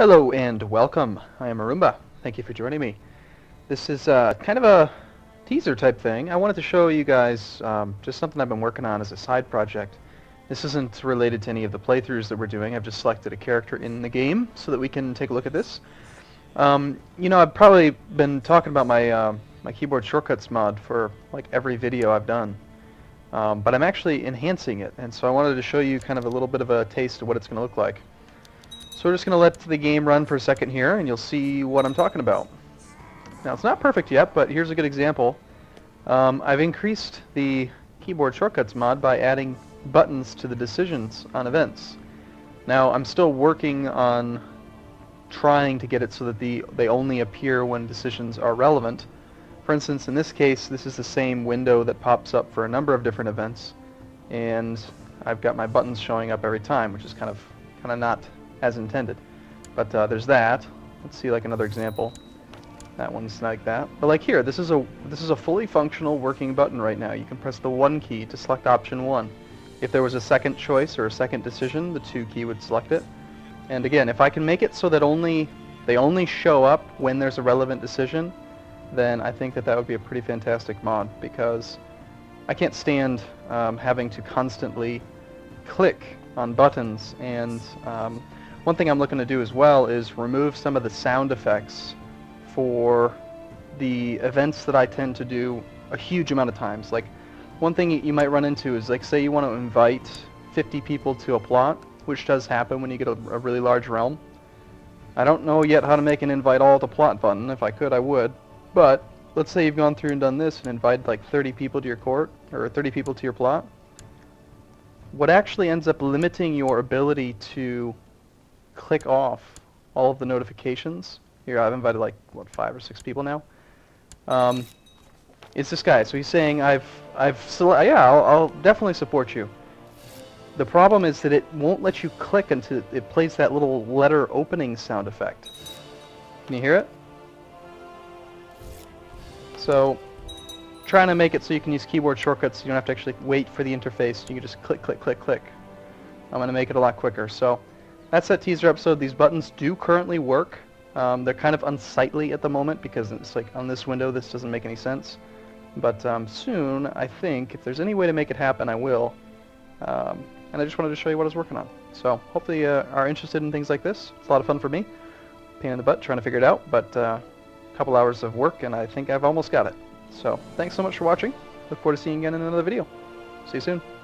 Hello and welcome. I am Arumba. Thank you for joining me. This is uh, kind of a teaser type thing. I wanted to show you guys um, just something I've been working on as a side project. This isn't related to any of the playthroughs that we're doing. I've just selected a character in the game so that we can take a look at this. Um, you know, I've probably been talking about my uh, my keyboard shortcuts mod for like every video I've done. Um, but I'm actually enhancing it, and so I wanted to show you kind of a little bit of a taste of what it's going to look like. So we're just going to let the game run for a second here, and you'll see what I'm talking about. Now, it's not perfect yet, but here's a good example. Um, I've increased the keyboard shortcuts mod by adding buttons to the decisions on events. Now, I'm still working on trying to get it so that the they only appear when decisions are relevant, for instance, in this case, this is the same window that pops up for a number of different events, and I've got my buttons showing up every time, which is kind of kind of not as intended. But uh, there's that. Let's see like another example. That one's like that. But like here, this is a this is a fully functional working button right now. You can press the one key to select option one. If there was a second choice or a second decision, the two key would select it. And again, if I can make it so that only they only show up when there's a relevant decision, then I think that that would be a pretty fantastic mod because I can't stand um, having to constantly click on buttons and um, one thing I'm looking to do as well is remove some of the sound effects for the events that I tend to do a huge amount of times. Like one thing you might run into is like say you want to invite 50 people to a plot, which does happen when you get a, a really large realm. I don't know yet how to make an invite all to plot button. If I could, I would. But let's say you've gone through and done this and invited like 30 people to your court, or 30 people to your plot. What actually ends up limiting your ability to click off all of the notifications, here I've invited like, what, five or six people now, um, is this guy. So he's saying, I've, I've, yeah, I'll, I'll definitely support you. The problem is that it won't let you click until it plays that little letter opening sound effect. Can you hear it? So trying to make it so you can use keyboard shortcuts, you don't have to actually wait for the interface. You can just click, click, click, click. I'm going to make it a lot quicker. So that's that teaser episode. These buttons do currently work. Um, they're kind of unsightly at the moment because it's like on this window this doesn't make any sense. But um, soon, I think, if there's any way to make it happen, I will. Um, and I just wanted to show you what I was working on. So hopefully you uh, are interested in things like this. It's a lot of fun for me. Pain in the butt trying to figure it out, but uh, couple hours of work, and I think I've almost got it. So, thanks so much for watching. Look forward to seeing you again in another video. See you soon.